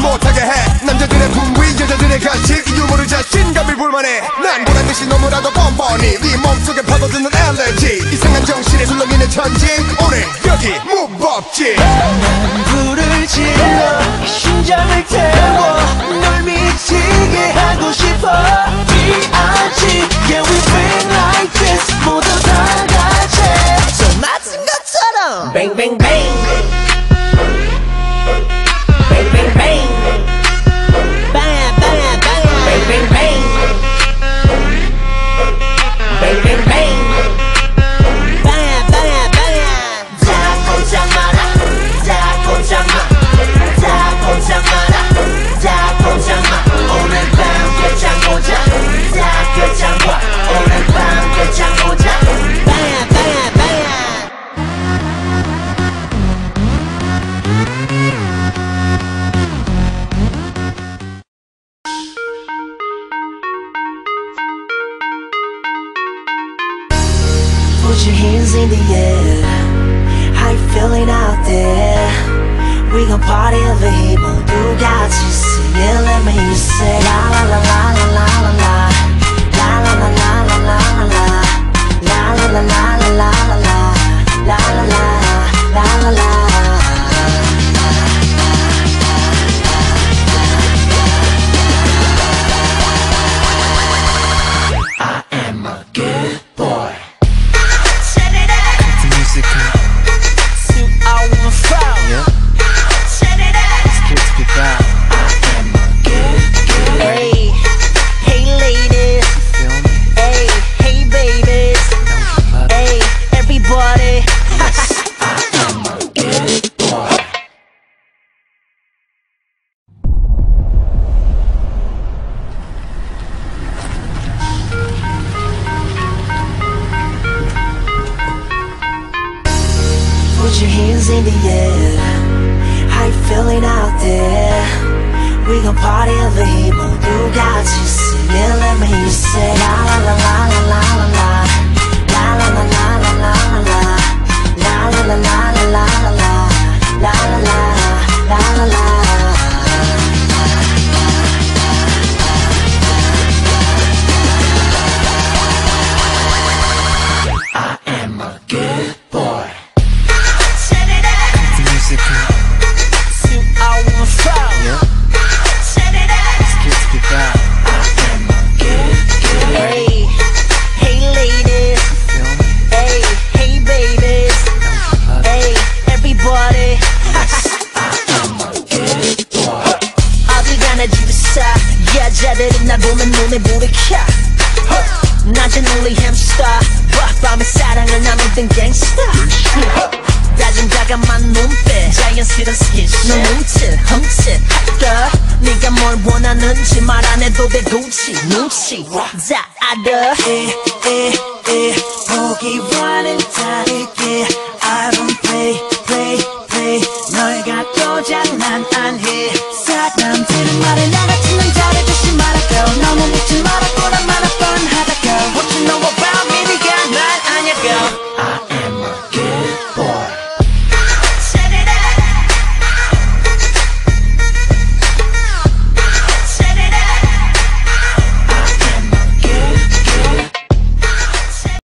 못하게 해. 남자들의 분위 여자들의 간식. 유머를 자신감을 불만해. 난 보란듯이 너무나도 뻔뻔히 네 몸속에 파고드는 알레르기 이상한 정신에 술렁이는 천지. 오늘 여기 무법지. 불을 질러 심장을 태워 널 미치게 하고 싶어. D.I.G. Yeah we bring like this. 모두 다 같이. 저 맞은 것처럼. Bang bang bang Put your hands in the air How you feeling out there? We gon' party over here 모두 같이 sing Your hands in the air. How you feeling out there? We gon' party over here, but you got to see it. Let me say la la la la la la la. 여자들은 날 보면 눈에 불이 켜. 낮엔 only hamster, 밤에 사랑을 나누던 gangster. 다진 다감한 눈빛, 자연스런 스킨십. 넌 훔치, 훔치, 하다. 네가 뭘 원하는지 말 안 해도 돼 굳이 눈치 다 알아. 에에에 보기와는 다르게 I don't play, play, play. 널 갖고 장난 안 해. 사람들은 말을 안 하지.